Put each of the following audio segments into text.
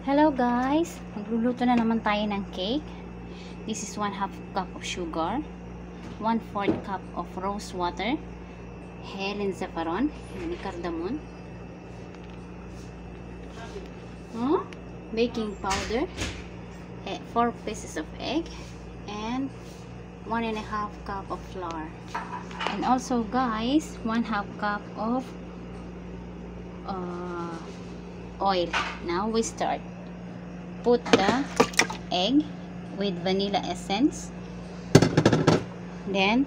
Hello guys! Magluluto na naman tayo ng cake. This is 1 half cup of sugar, 1 fourth cup of rose water, Helen Zepharon, and cardamom, huh? baking powder, 4 eh, pieces of egg, and 1 and a half cup of flour. And also guys, 1 half cup of uh, oil. Now we start. Put the egg with vanilla essence. Then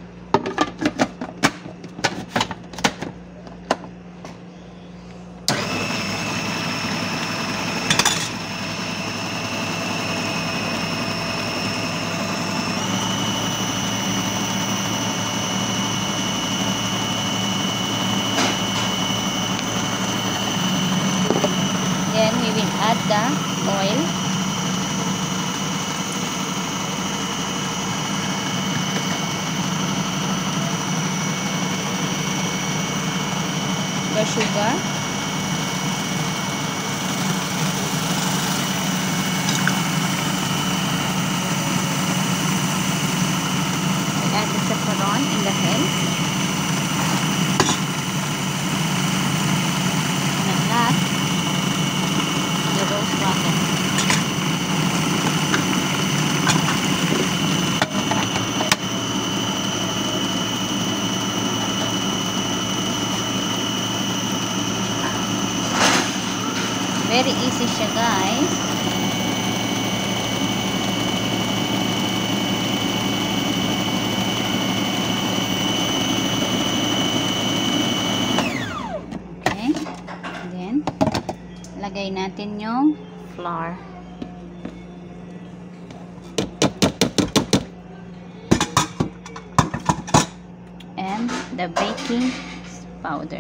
шуга very easy siya guys okay then lagay natin yung flour and the baking powder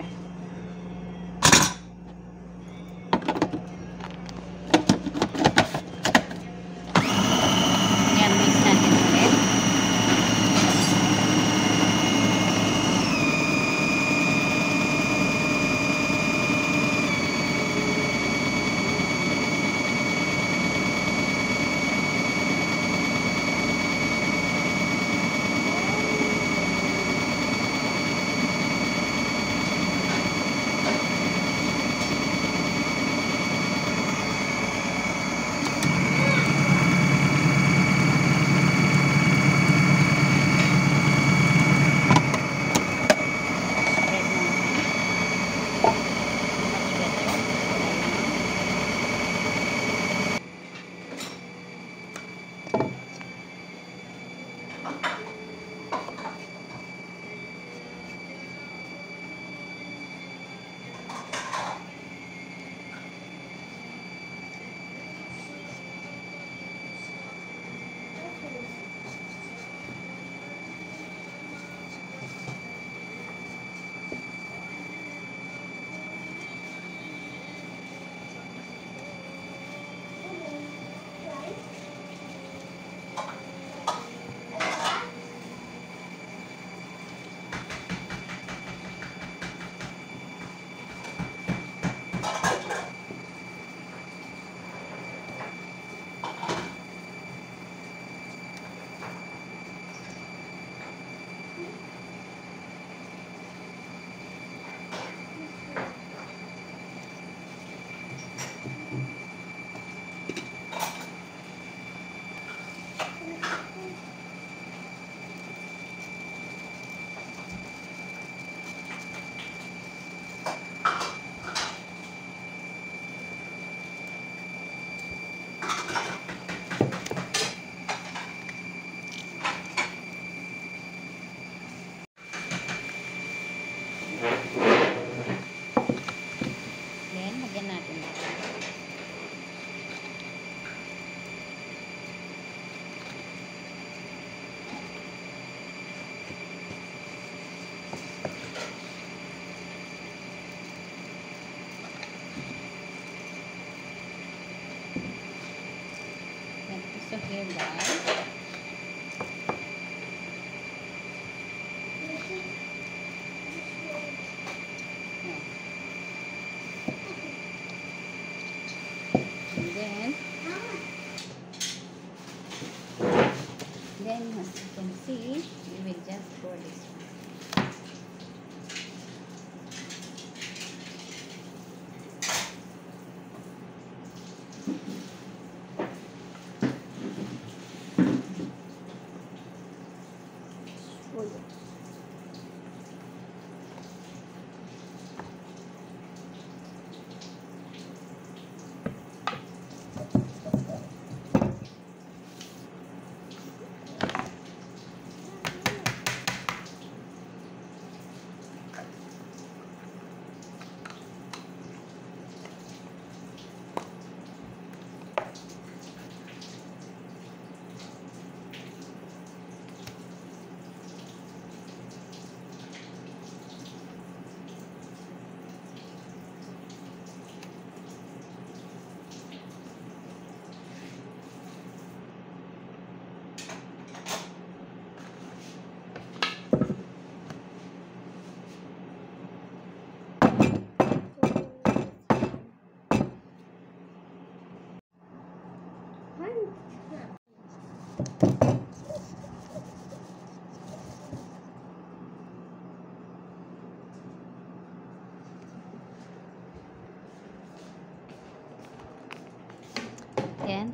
And then then as you can see we will just pour this one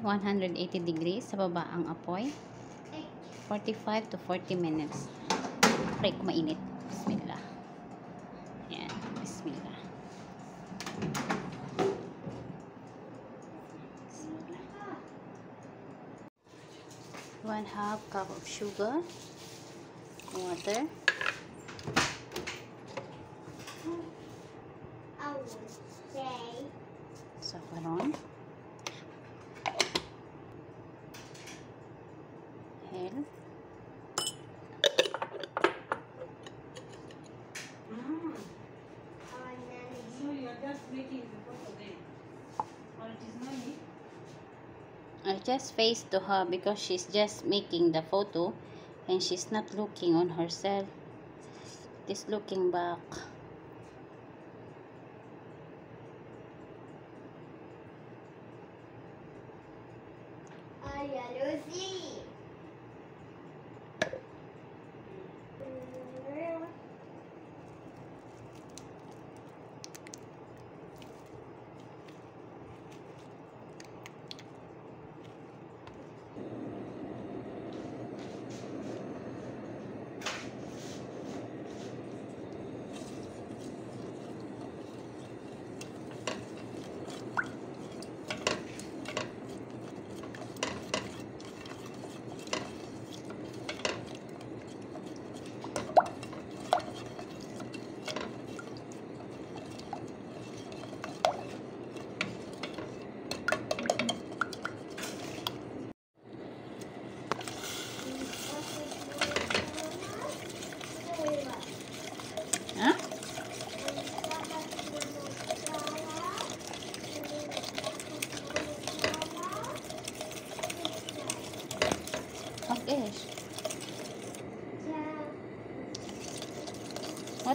180 degrees sa baba ang apoy 45 to 40 minutes break mainit bismillah yan bismillah bismillah one half cup of sugar water I would say saffron I just face to her because she's just making the photo and she's not looking on herself. She's looking back.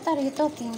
渡るゆとうきゅん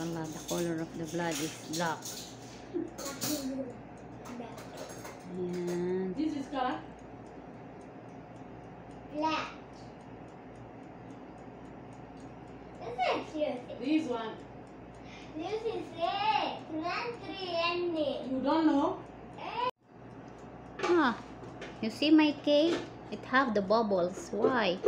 Allah, the color of the blood is black. This is color? Black. This one. This is a three, and You don't know? Huh? Ah, you see my cake? It have the bubbles. Why?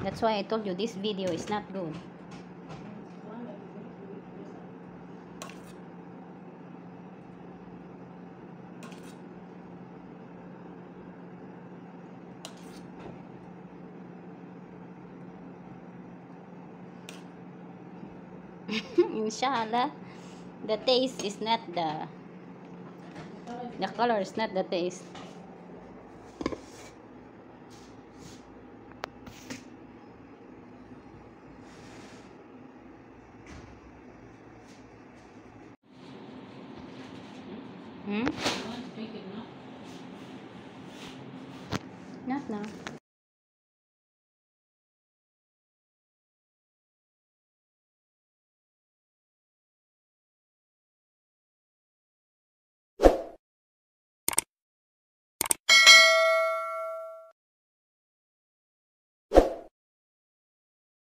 That's why I told you this video is not good. Inshallah, the taste is not the the color is not the taste. Hmm? Not now.